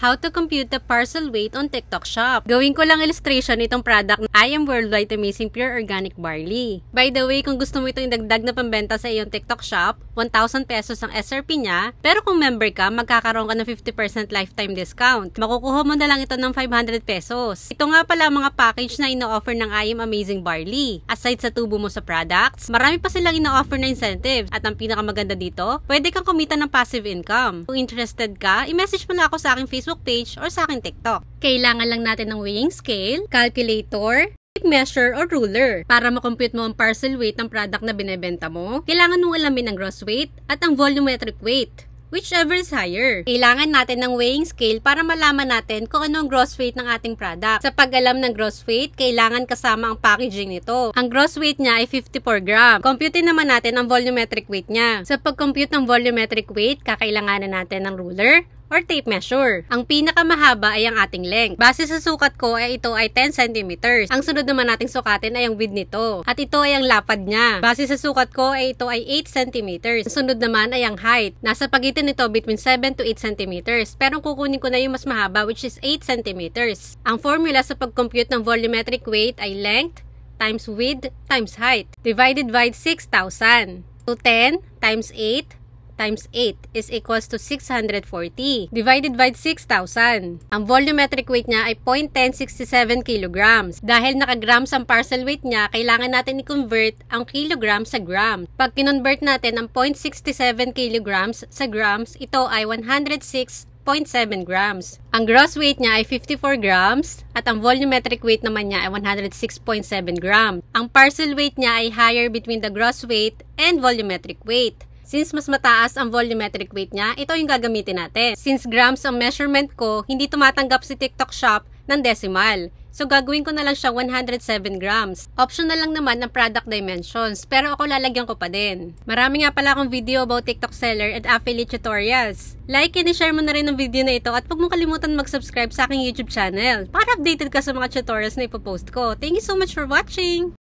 How to compute the parcel weight on TikTok Shop. Gawin ko lang illustration itong product na I am Worldwide Amazing Pure Organic Barley. By the way, kung gusto mo itong dagdag na pambenta sa iyong TikTok Shop, 1,000 pesos ang SRP niya. Pero kung member ka, magkakaroon ka ng 50% lifetime discount. Makukuha mo na lang ito ng 500 pesos. Ito nga pala mga package na ino-offer ng I am Amazing Barley. Aside sa tubo mo sa products, marami pa silang ino-offer na incentives. At ang pinakamaganda dito, pwede kang kumita ng passive income. Kung interested ka, i-message mo lang ako sa aking Facebook Facebook page or sa aking TikTok. Kailangan lang natin ng weighing scale, calculator, measure or ruler. Para makompute mo ang parcel weight ng product na binebenta mo, kailangan mong alamin ang gross weight at ang volumetric weight whichever is higher. Kailangan natin ng weighing scale para malaman natin kung ano ang gross weight ng ating product. Sa pag-alam ng gross weight, kailangan kasama ang packaging nito. Ang gross weight niya ay 54 gram. Compute naman natin ang volumetric weight niya. Sa pag-compute ng volumetric weight, kakailanganan natin ng ruler, or tape measure. Ang pinakamahaba ay ang ating length. Base sa sukat ko ay ito ay 10 cm. Ang sunod naman nating sukatin ay ang width nito. At ito ay ang lapad niya. Base sa sukat ko ay ito ay 8 cm. Ang sunod naman ay ang height. Nasa pagitan nito between 7 to 8 cm. Pero kukunin ko na yung mas mahaba which is 8 cm. Ang formula sa pag-compute ng volumetric weight ay length times width times height divided by 6,000. So 10 times 8 times 8 is equals to 640 divided by 6,000. Ang volumetric weight niya ay 0.1067 kilograms. Dahil nakagrams ang parcel weight niya, kailangan natin i-convert ang kilogram sa gram. Pag kinonvert natin ang 0.67 kilograms sa grams, ito ay 106 0.7 grams. Ang gross weight niya ay 54 grams at ang volumetric weight naman niya ay 106.7 grams. Ang parcel weight niya ay higher between the gross weight and volumetric weight. Since mas mataas ang volumetric weight niya, ito yung gagamitin natin. Since grams ang measurement ko, hindi tumatanggap si TikTok Shop ng decimal. So, gagawin ko na lang siya 107 grams. Optional lang naman ang product dimensions, pero ako lalagyan ko pa din. Marami nga pala akong video about TikTok seller and affiliate tutorials. Like and share mo na rin ang video na ito at huwag mong kalimutan mag-subscribe sa aking YouTube channel para updated ka sa mga tutorials na ipopost ko. Thank you so much for watching!